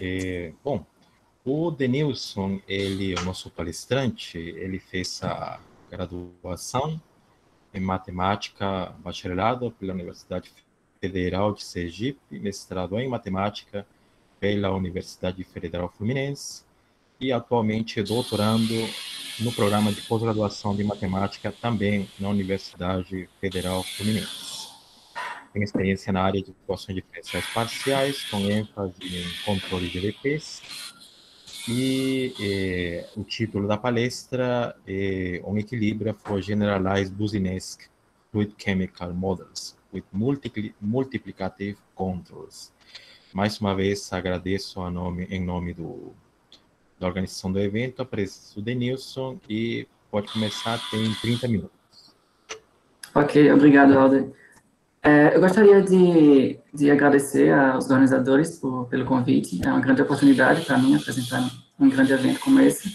É, bom, o Denilson, ele, o nosso palestrante, ele fez a graduação em matemática bacharelado pela Universidade Federal de Sergipe, mestrado em matemática pela Universidade Federal Fluminense e atualmente é doutorando no programa de pós-graduação de matemática também na Universidade Federal Fluminense. Tem experiência na área de equações diferenciais parciais, com ênfase em controle de EVPs. E eh, o título da palestra é Um Equilíbrio for Generalized Boussinesque Fluid Chemical Models with Multiplicative Controls. Mais uma vez, agradeço nome, em nome do da organização do evento, a presença do Denilson e pode começar, tem 30 minutos. Ok, obrigado, Alder. É, eu gostaria de, de agradecer aos organizadores por, pelo convite, é uma grande oportunidade para mim apresentar um grande evento como esse.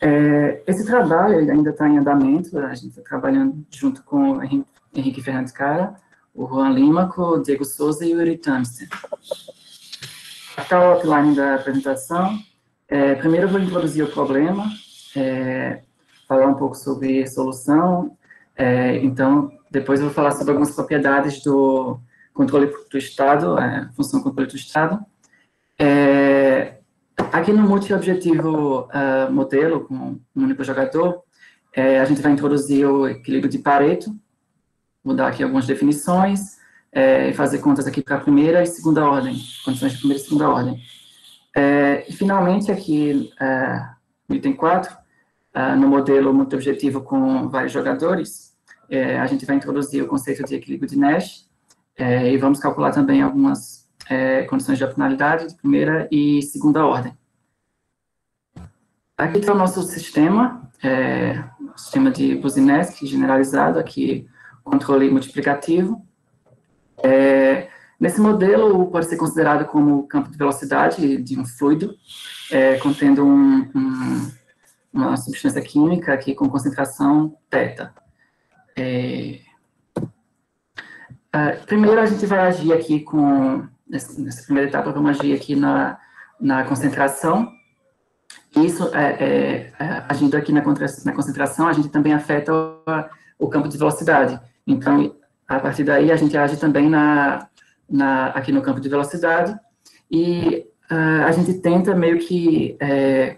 É, esse trabalho ainda está em andamento, a gente está trabalhando junto com o Henrique, Fernandes Cara, o Juan Lima, o Diego Souza e o Yuri Thamster. Aqui a outline da apresentação. É, primeiro eu vou introduzir o problema, é, falar um pouco sobre solução, é, então depois eu vou falar sobre algumas propriedades do controle do estado, é, função controle do estado. É, aqui no multi-objetivo uh, modelo, com um único jogador, é, a gente vai introduzir o equilíbrio de Pareto, vou dar aqui algumas definições, e fazer contas aqui para a primeira e segunda ordem, condições de primeira e segunda ordem. É, e, finalmente, aqui, é, no item 4, é, no modelo muito objetivo com vários jogadores, é, a gente vai introduzir o conceito de equilíbrio de Nash é, e vamos calcular também algumas é, condições de opcionalidade de primeira e segunda ordem. Aqui está o nosso sistema, sistema de Boussinesq generalizado, aqui controle multiplicativo. É, Nesse modelo, pode ser considerado como campo de velocidade de um fluido, é, contendo um, um, uma substância química aqui com concentração θ. É, uh, primeiro, a gente vai agir aqui com, nessa primeira etapa, vamos agir aqui na, na concentração. Isso, é, é, é agindo aqui na, na concentração, a gente também afeta o, o campo de velocidade. Então, a partir daí, a gente age também na na, aqui no campo de velocidade, e uh, a gente tenta meio que é,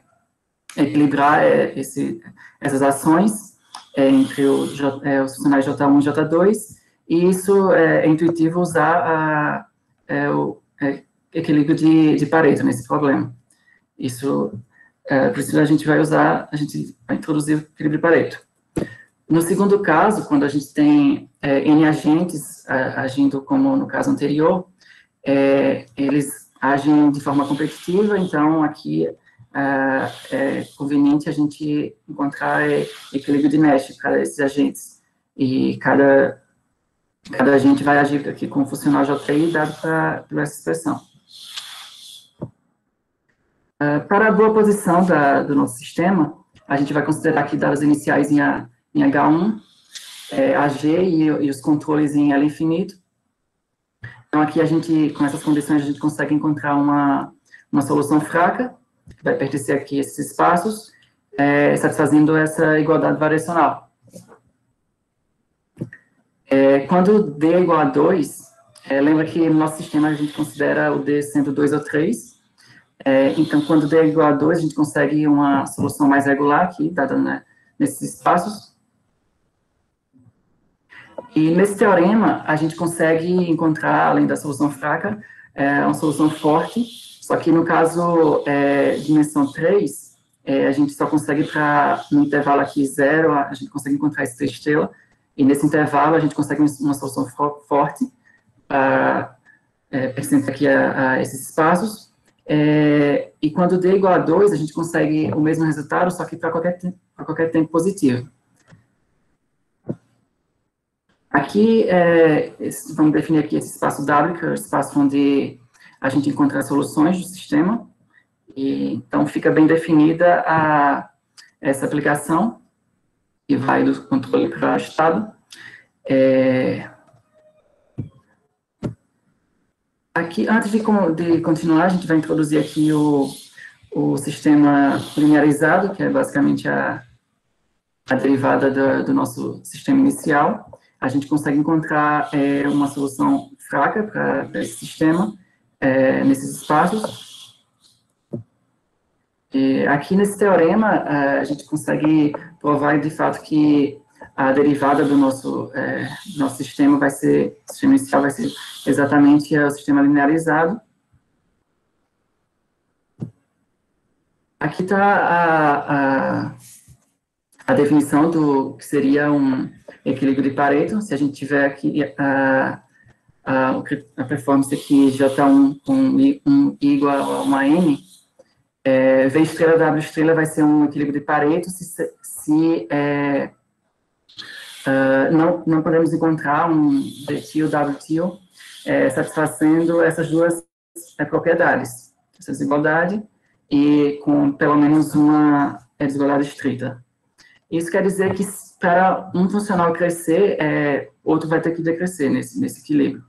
equilibrar é, esse, essas ações é, entre o, é, os funcionais J1 e J2, e isso é, é intuitivo usar a, é, o equilíbrio de, de Pareto nesse problema. Isso, é, por isso a gente vai usar, a gente vai introduzir o equilíbrio de Pareto. No segundo caso, quando a gente tem é, N agentes agindo como no caso anterior, é, eles agem de forma competitiva, então aqui é, é conveniente a gente encontrar é, equilíbrio de Nash para esses agentes. E cada, cada agente vai agir aqui com o funcional J3 dado para essa expressão. Uh, para a boa posição da, do nosso sistema, a gente vai considerar aqui dados iniciais em A em H1, é, AG e, e, os controles em L infinito. Então, aqui a gente, com essas condições, a gente consegue encontrar uma, uma solução fraca, que vai pertencer aqui esses espaços, é, satisfazendo essa igualdade variacional. É, quando D é igual a 2, é, lembra que no nosso sistema a gente considera o D sendo 2 ou 3, é, então quando D é igual a 2, a gente consegue uma solução mais regular aqui, dada né, nesses espaços, e nesse teorema, a gente consegue encontrar, além da solução fraca, é, uma solução forte, só que no caso é, dimensão 3, é, a gente só consegue para, no intervalo aqui zero, a gente consegue encontrar essa estrela, e nesse intervalo a gente consegue uma solução forte para é, aqui a, a, esses espaços, é, e quando d igual a 2, a gente consegue o mesmo resultado, só que para qualquer, qualquer tempo positivo. Aqui, é, vamos definir aqui esse espaço W, que é o espaço onde a gente encontra as soluções do sistema. E, então, fica bem definida a, essa aplicação, que vai do controle para o estado. É, Aqui, antes de, de continuar, a gente vai introduzir aqui o, o sistema linearizado, que é basicamente a, a derivada do, do nosso sistema inicial. A gente consegue encontrar é, uma solução fraca para esse sistema, é, nesses espaços. E aqui nesse teorema, é, a gente consegue provar de fato que a derivada do nosso, é, nosso sistema vai ser, o sistema inicial vai ser exatamente o sistema linearizado. Aqui está a, a, a, definição do que seria um equilíbrio de Pareto. Se a gente tiver aqui a, a, a performance aqui J1 com um I igual a uma N, é, V estrela W estrela vai ser um equilíbrio de Pareto se, se é, uh, não, não podemos encontrar um DTIL, WTIL, é, satisfazendo essas duas é, propriedades, essa desigualdade, e com pelo menos uma é, desigualdade estrita. Isso quer dizer que para um funcional crescer, é, outro vai ter que decrescer nesse, nesse equilíbrio.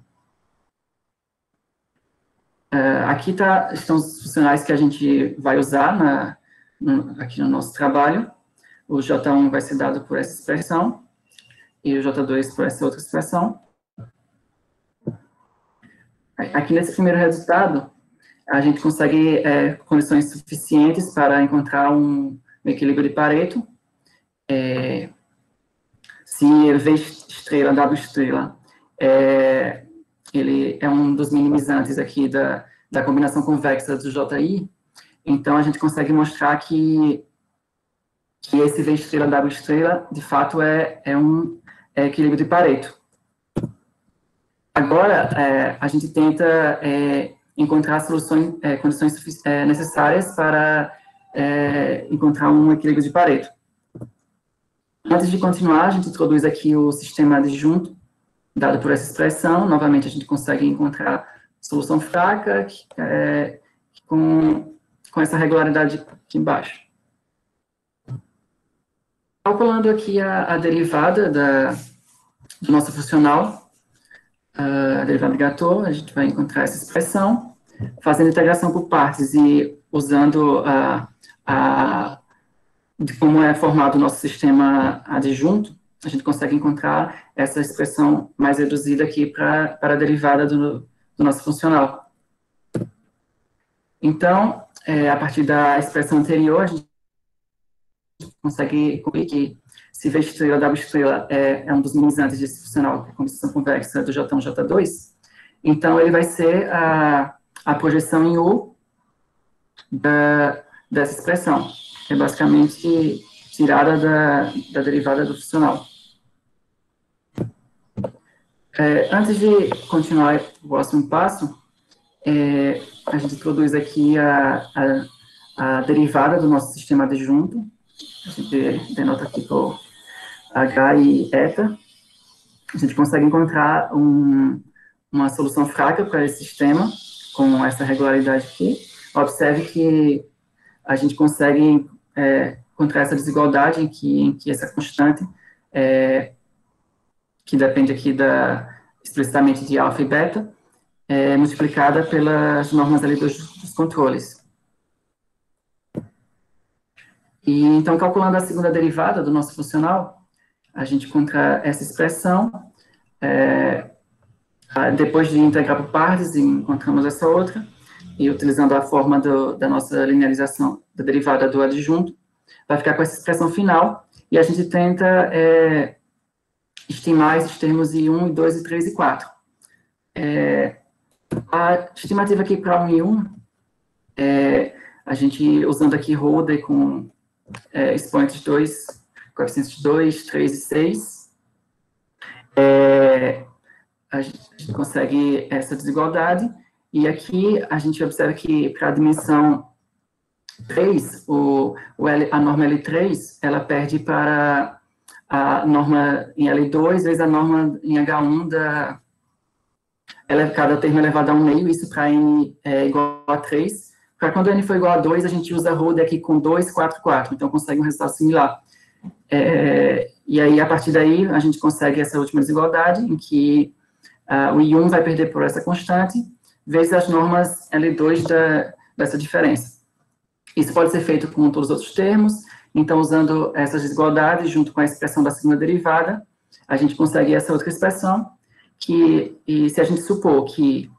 Uh, aqui tá, estão os funcionais que a gente vai usar na, no, aqui no nosso trabalho. O J1 vai ser dado por essa expressão e o J2 por essa outra expressão. Aqui nesse primeiro resultado, a gente consegue é, condições suficientes para encontrar um, um equilíbrio de Pareto. É, se V estrela, W estrela, é, ele é um dos minimizantes aqui da, da combinação convexa do JI, então a gente consegue mostrar que, que esse V estrela, W estrela, de fato, é, é um é, equilíbrio de Pareto. Agora, é, a gente tenta é, encontrar soluções, é, condições é, necessárias para é, encontrar um equilíbrio de Pareto. Antes de continuar, a gente introduz aqui o sistema adjunto, dado por essa expressão. Novamente, a gente consegue encontrar solução fraca é, com, com essa regularidade aqui embaixo. Calculando aqui a, a derivada da, do nosso funcional, a derivada de Gatot, a gente vai encontrar essa expressão, fazendo integração por partes e usando a, a, de como é formado o nosso sistema adjunto, a gente consegue encontrar essa expressão mais reduzida aqui para a derivada do, do nosso funcional. Então, é, a partir da expressão anterior, a gente consegue concluir que se V estrela, W estrela é, é um dos minimizantes desse funcional, com composição convexa do J1, J2, então ele vai ser a, a projeção em U da, dessa expressão, que é basicamente tirada da, da derivada do funcional. É, antes de continuar o próximo passo, é, a gente introduz aqui a, a, a, derivada do nosso sistema adjunto. A gente denota aqui por H e eta. A gente consegue encontrar um, uma solução fraca para esse sistema, com essa regularidade aqui. Observe que a gente consegue é, encontrar essa desigualdade em que, em que essa constante é, que depende aqui da, explicitamente de alfa e beta, é, multiplicada pelas normas ali dos, dos controles. E, então, calculando a segunda derivada do nosso funcional, a gente encontra essa expressão, é, depois de integrar por partes, encontramos essa outra, e utilizando a forma do, da nossa linearização da derivada do adjunto, vai ficar com essa expressão final, e a gente tenta é, estimar esses termos I 1, I 2, I 3 e 4. É, a estimativa aqui para 1 e 1, é, a gente usando aqui Holder com é, expoentes 2, coeficientes 2, 3 e 6, é, a gente consegue essa desigualdade, e aqui a gente observa que para a dimensão 3, o, o L, a norma L3, ela perde para a norma em L2 vezes a norma em H1 da cada termo elevado a 1 meio, isso para n é igual a 3. Para quando n for igual a 2, a gente usa Rode aqui com 2, 4, 4, então consegue um resultado similar. É, e aí, a partir daí, a gente consegue essa última desigualdade, em que uh, o I1 vai perder por essa constante, vezes as normas L2 da, dessa diferença. Isso pode ser feito com todos os outros termos, então, usando essas desigualdades junto com a expressão da segunda derivada, a gente consegue essa outra expressão, que, se a gente supor que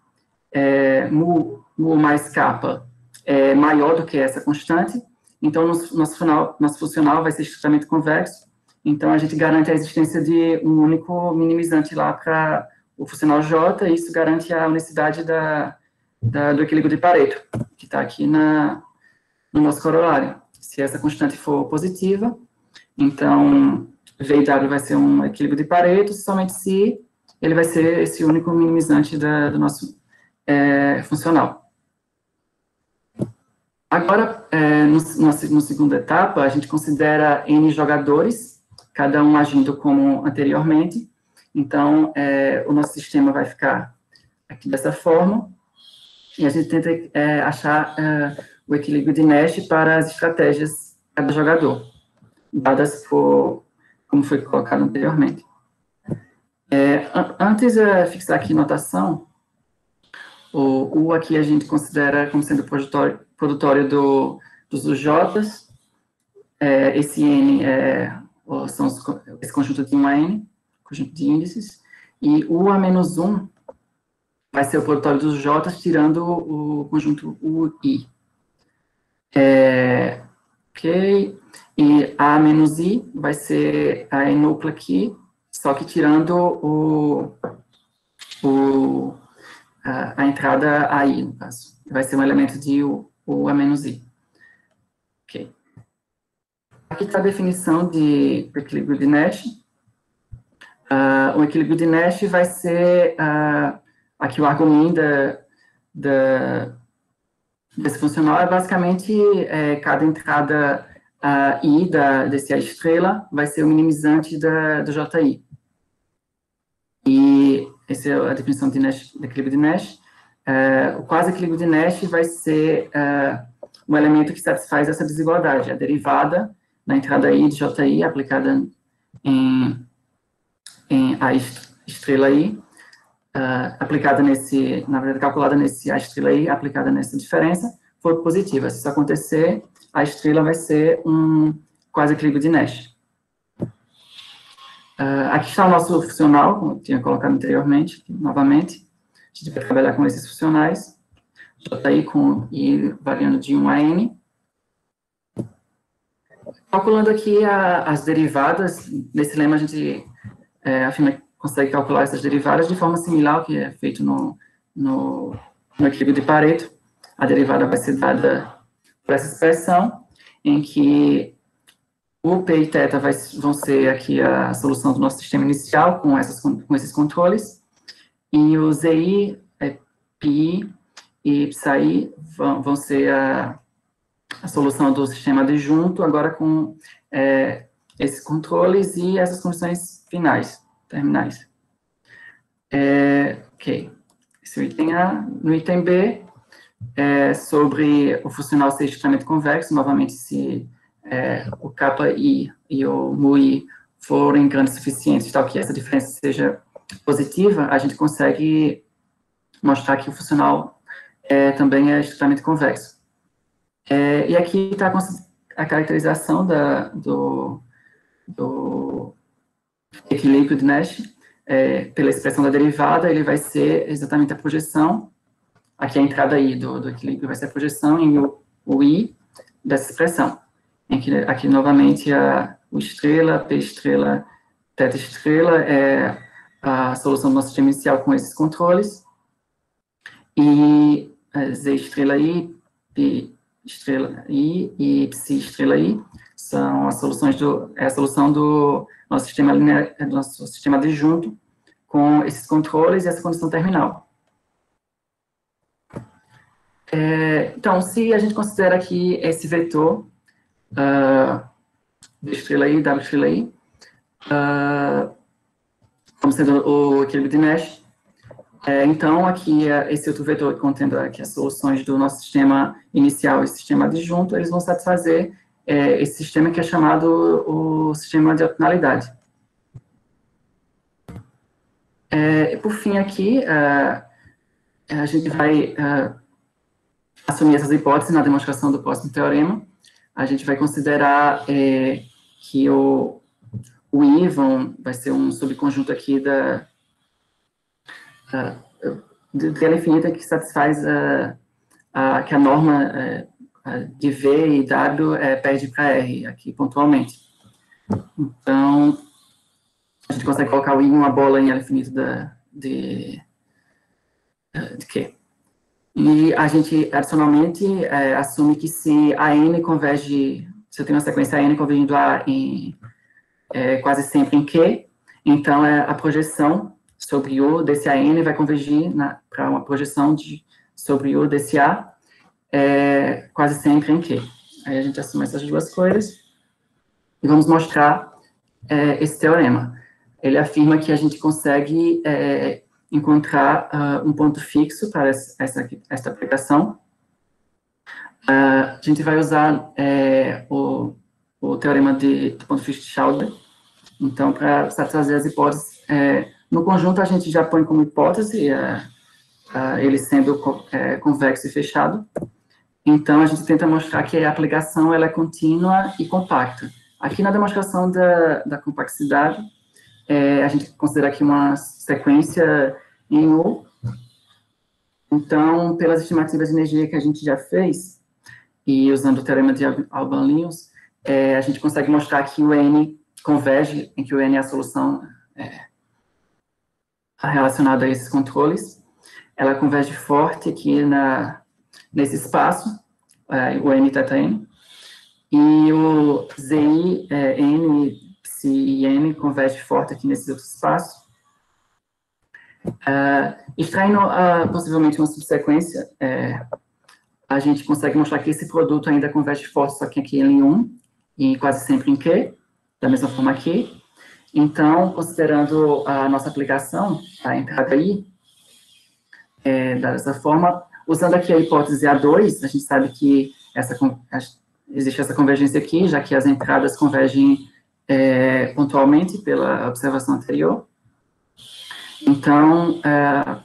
é, mu, mu mais kappa é maior do que essa constante, então nosso, nosso, nosso funcional vai ser estritamente convexo, então a gente garante a existência de um único minimizante lá para o funcional J, e isso garante a unicidade da, da do equilíbrio de Pareto, que está aqui na, no nosso corolário. Se essa constante for positiva, então V W vai ser um equilíbrio de Pareto, somente se ele vai ser esse único minimizante da, do nosso é, funcional. Agora, é, no, no segunda etapa, a gente considera N jogadores, cada um agindo como anteriormente. Então, é, o nosso sistema vai ficar aqui dessa forma, e a gente tenta é, achar é, o equilíbrio de Nash para as estratégias de cada jogador, dadas por, como foi colocado anteriormente. É, antes de fixar aqui notação, o U aqui a gente considera como sendo produtório, produtório do, dos UJs, é, esse N é, são os, esse conjunto de 1 a N, conjunto de índices, e U a menos 1 vai ser o produtório dos J, tirando o conjunto UI. É, ok, e A menos I vai ser a enúclea aqui, só que tirando o, o, a, a entrada AI, no caso. Vai ser um elemento de U, A menos I. Ok. Aqui está a definição de equilíbrio de Nash. Uh, o equilíbrio de Nash vai ser uh, aqui o argumento da, da, desse funcional é basicamente é, cada entrada uh, I da, desse A estrela vai ser o minimizante da, do JI. E essa é a definição de, Nash, de equilíbrio de Nash. Uh, o quase equilíbrio de Nash vai ser uh, um elemento que satisfaz essa desigualdade, a derivada na entrada I de JI aplicada em, em A estrela I, uh, aplicada nesse, na verdade, calculada nesse A estrela I, aplicada nessa diferença, for positiva. Se isso acontecer, a estrela vai ser um quase equilíbrio de Nash. Uh, aqui está o nosso funcional, como eu tinha colocado anteriormente, novamente. A gente vai trabalhar com esses funcionais. JI com I variando de 1 a N. Calculando aqui a, as derivadas, nesse lema a gente é, afirma que consegue calcular essas derivadas de forma similar ao que é feito no, no, no equilíbrio de Pareto. A derivada vai ser dada por essa expressão, em que o P e θ vai, vão ser aqui a solução do nosso sistema inicial com, essas, com esses controles, e o ZI, é, PI e PSI vão, vão ser a, a solução do sistema adjunto, agora com é, esses controles e essas condições finais, terminais. É, ok. Esse é o item A. No item B, é sobre o funcional ser estritamente convexo, novamente, se é, o kappa i e o mu i forem grandes suficientes, tal que essa diferença seja positiva, a gente consegue mostrar que o funcional é, também é estritamente convexo. É, e aqui está a caracterização da, do, do equilíbrio de Nash, é, pela expressão da derivada, ele vai ser exatamente a projeção, aqui a entrada I do, do equilíbrio vai ser a projeção em o, o I dessa expressão. Aqui, aqui novamente, a, o estrela, P estrela, teta estrela é a solução do nosso sistema inicial com esses controles. E Z estrela I, P estrela I e Psi estrela I são as soluções do, é a solução do nosso sistema linear, do nosso sistema adjunto com esses controles e essa condição terminal. É, então, se a gente considera aqui esse vetor uh, D estrela I, W estrela I, uh, como sendo o equilíbrio de Nash. É, então, aqui, é, esse outro vetor contendo aqui as soluções do nosso sistema inicial e sistema adjunto, eles vão satisfazer é, esse sistema que é chamado o sistema de opcionalidade. É, por fim, aqui, uh, a gente vai uh, assumir essas hipóteses na demonstração do próximo teorema. A gente vai considerar é, que o, o I vão, vai ser um subconjunto aqui da, de tela infinita que satisfaz a, a, que a norma de V e W é, pede para R, aqui pontualmente. Então, a gente consegue colocar o I uma bola em L infinito da, de, de Q. E a gente, adicionalmente, é, assume que se a N converge, se eu tenho uma sequência N convergindo A em, é, quase sempre em Q, então é, a projeção sobre U desse AN vai convergir para uma projeção de, sobre U desse A, é, quase sempre em Q. Aí a gente assume essas duas coisas e vamos mostrar é, esse teorema. Ele afirma que a gente consegue é, encontrar uh, um ponto fixo para essa, essa aplicação. Uh, a gente vai usar é, o, o teorema de, de ponto fixo de Schauder, então, para satisfazer as hipóteses, é, no conjunto a gente já põe como hipótese é, ele sendo convexo e fechado. Então, a gente tenta mostrar que a aplicação ela é contínua e compacta. Aqui na demonstração da, da complexidade, é, a gente considera aqui uma sequência em U. Então, pelas estimativas de energia que a gente já fez, e usando o teorema de Alban-Linus, é, a gente consegue mostrar que o N converge, em que o N é a solução é, relacionada a esses controles. Ela converge forte aqui na, nesse espaço, é, o N teta N, e o ZI, é, N, Psi e converge forte aqui nesse outro espaço. Uh, extraindo uh, possivelmente uma subsequência, é, a gente consegue mostrar que esse produto ainda converge forte, só que aqui em 1 e quase sempre em Q da mesma forma aqui. Então, considerando a nossa aplicação, a entrada aí, é, dessa forma, usando aqui a hipótese A2, a gente sabe que essa, existe essa convergência aqui, já que as entradas convergem é, pontualmente pela observação anterior. Então, é,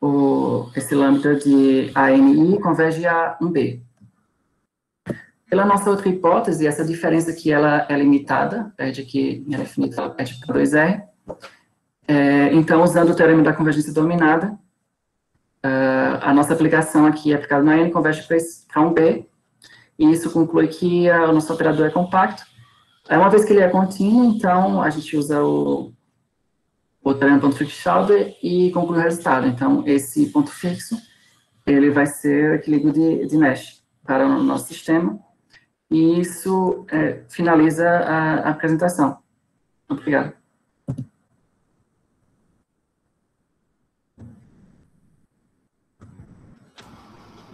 o, esse lambda de ANI converge a 1B. Pela nossa outra hipótese, essa diferença aqui ela é limitada, perde aqui em L infinito, ela perde para 2R. É, então, usando o teorema da convergência dominada, uh, a nossa aplicação aqui é aplicada na N, converge para um B, e isso conclui que o nosso operador é compacto. É uma vez que ele é contínuo, então a gente usa o, o teorema ponto fixo e conclui o resultado. Então, esse ponto fixo, ele vai ser equilíbrio de, de Nash para o nosso sistema, e isso é, finaliza a, a apresentação. Obrigado.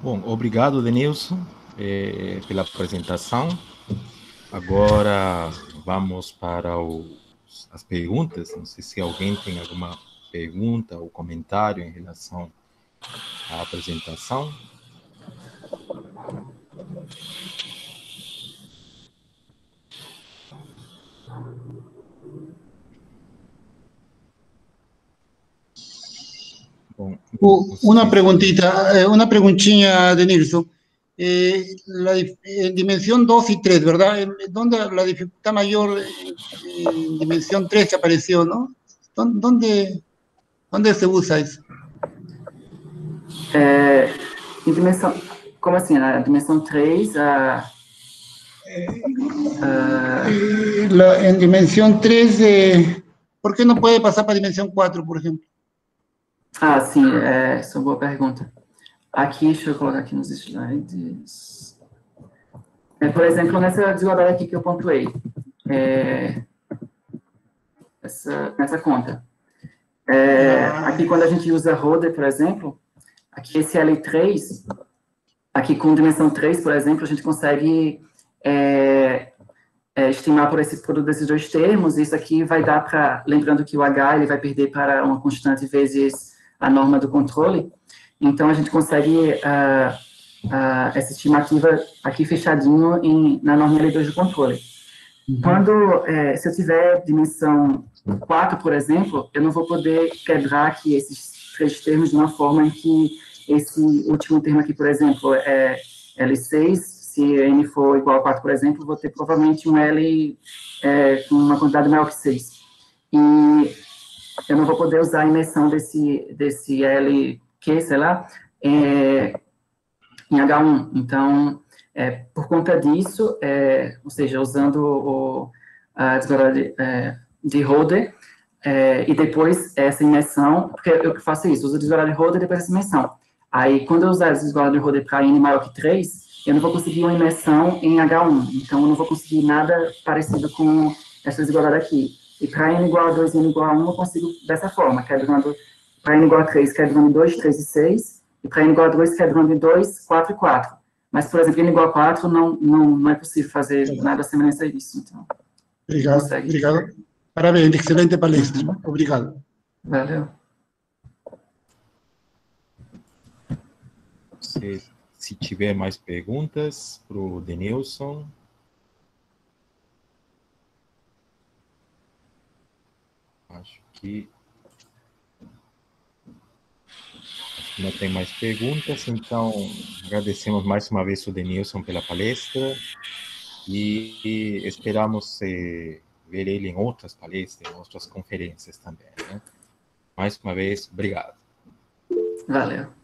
Bom, obrigado, Denilson, eh, pela apresentação. Agora vamos para os, as perguntas. Não sei se alguém tem alguma pergunta ou comentário em relação à apresentação. Una preguntita, eh, una preguntilla de Nilsson. Eh, la en dimensión 2 y 3, ¿verdad? ¿Dónde la dificultad mayor en dimensión 3 que apareció, no? ¿Dónde, dónde se usa eso? Eh, en dimensión, ¿cómo así? En la dimensión 3, uh, uh, en dimensión 3, ¿por qué no puede pasar para dimensión 4, por ejemplo? Ah, sim, é, essa é uma boa pergunta. Aqui, deixa eu colocar aqui nos slides. É, por exemplo, nessa desigualdade aqui que eu pontuei, é, essa, nessa conta. É, aqui, quando a gente usa Roder, por exemplo, aqui esse L3, aqui com dimensão 3, por exemplo, a gente consegue é, é, estimar por esse produto desses dois termos, isso aqui vai dar para, lembrando que o H ele vai perder para uma constante vezes a norma do controle. Então, a gente consegue uh, uh, essa estimativa aqui fechadinho em, na norma L2 do controle. Uhum. Quando, é, se eu tiver dimensão 4, por exemplo, eu não vou poder quebrar aqui esses três termos de uma forma em que esse último termo aqui, por exemplo, é L6, se n for igual a 4, por exemplo, vou ter provavelmente um L é, com uma quantidade maior que 6. E eu não vou poder usar a imersão desse, desse L, que, sei lá, é, em H1. Então, é, por conta disso, é, ou seja, usando o, a desigualdade de, é, de Holder, é, e depois essa imersão, porque eu faço isso, uso a desigualdade de Holder e depois essa imersão. Aí, quando eu usar a desigualdade de Holder para n maior que 3, eu não vou conseguir uma imersão em H1, então eu não vou conseguir nada parecido com essa desigualdade aqui. E para n igual a 2 e n igual a 1, eu consigo dessa forma, quebrando para n igual a 3, quebrando 2, 3 e 6, e para n igual a 2, quebrando 2, 4 e 4. Mas, por exemplo, n igual a 4, não, não, não é possível fazer nada semelhante a isso. Então, obrigado, obrigado. Parabéns, excelente palestra. Uhum. Obrigado. Valeu. Se, se tiver mais perguntas para o Denilson. Que não tem mais perguntas, então agradecemos mais uma vez o Denilson pela palestra e esperamos eh, ver ele em outras palestras, em outras conferências também. Né? Mais uma vez, obrigado. Valeu.